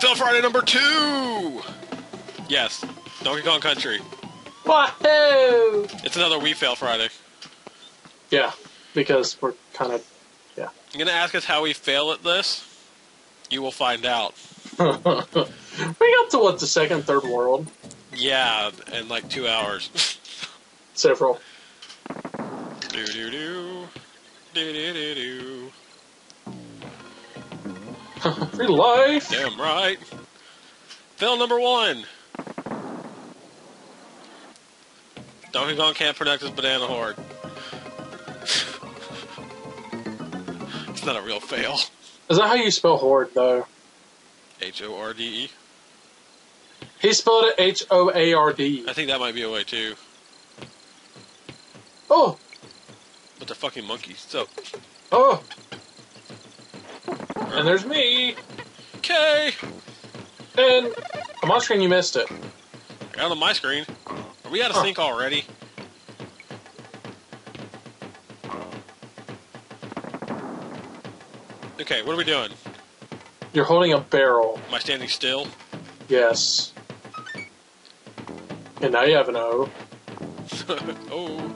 Fail Friday number two! Yes, Donkey Kong Country. Wahoo! It's another We Fail Friday. Yeah, because we're kind of. Yeah. You're gonna ask us how we fail at this? You will find out. we got to what the second, third world. Yeah, in like two hours. Several. do do do. Do do do do. Free life. Damn right. Fail number one. Donkey Kong can't protect his banana horde. it's not a real fail. Is that how you spell horde, though? H O R D E. He spelled it H O A R D. I think that might be a way too. Oh, But they're fucking monkeys. So, oh. And there's me. okay. And on my screen, you missed it. Out on my screen. Are we out of Huh. sync already? Okay, what are we doing? You're holding a barrel. Am I standing still? Yes. And now you have an O. oh.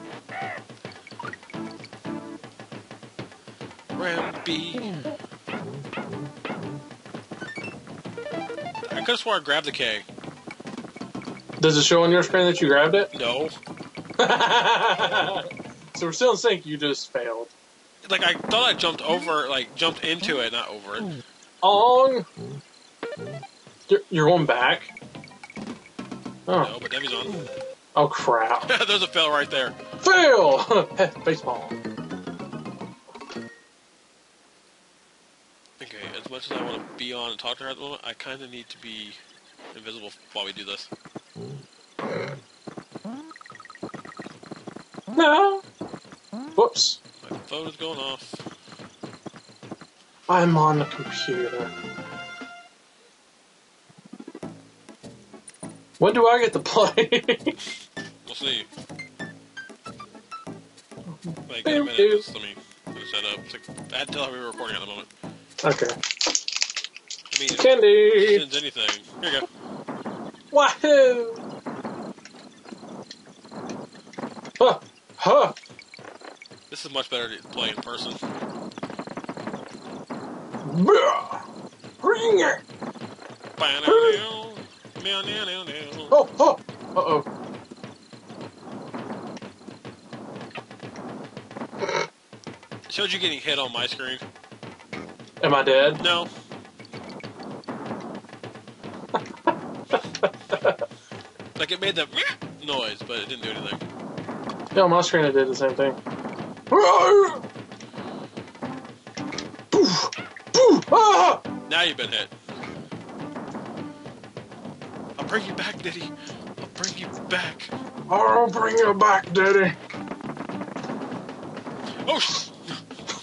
Rambi. I could have swore I grabbed the keg. Does it show on your screen that you grabbed it? No. so we're still in sync. You just failed. Like, I thought I jumped over, like, jumped into it, not over it. On. You're, you're going back. Oh, No, but Devi's on. oh crap! There's a fail right there. Fail. Baseball. Much as I want to be on and talk to her at the moment, I kind of need to be invisible while we do this. No. Whoops. My phone is going off. I'm on the computer. When do I get to play? We'll see. Wait, a minute. Just let me finish that up. It's like, I had to tell her we were recording at the moment. okay. I mean, Candy. sends anything. Here you go. Wahoo! Huh. Huh. This is much better to play in person. Bruh. Bring it. Oh, oh. Uh-oh. Showed you getting hit on my screen. Am I dead? No. like it made the noise, but it didn't do anything. Yeah, on my screen it did the same thing. Poof. Poof. Ah! Now you've been hit. I'll bring you back, Diddy. I'll bring you back. I'll bring you back, Daddy.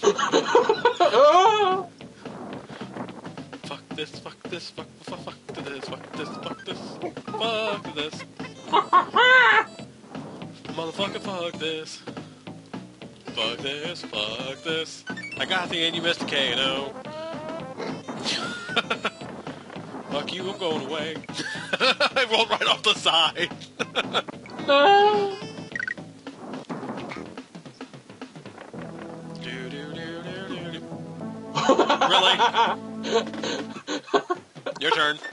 Oh, this, fuck this, fuck, fuck, fuck this, fuck this, fuck this, fuck this. Motherfucker, fuck this. Fuck this, fuck this. I got the and you missed a K, you know. fuck you, I'm going away. I rolled right off the side. No. Do, do, do, do, do, do. Really? Your turn.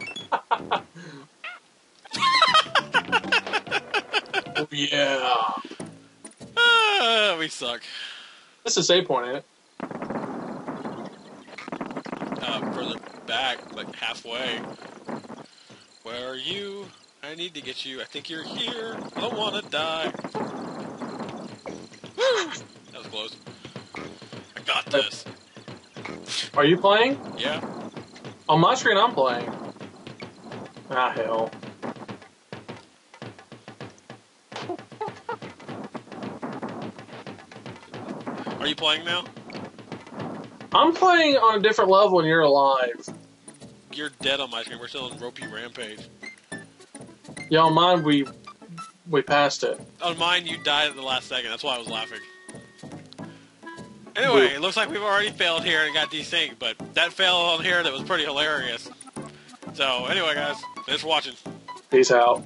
Oh, yeah. Ah, we suck. This is a point, ain't it? Uh, further back, like halfway. Where are you? I need to get you. I think you're here. I don't want to die. that was close. I got this. Are you playing? Yeah. On my screen, I'm playing. Ah, hell. Are you playing now? I'm playing on a different level and you're alive. You're dead on my screen. We're still in Ropey Rampage. Yeah, on mine, we we passed it. On mine, you died at the last second. That's why I was laughing. Anyway, it looks like we've already failed here and got desynced, but that fail on here that was pretty hilarious. So anyway, guys, thanks for watching. Peace out.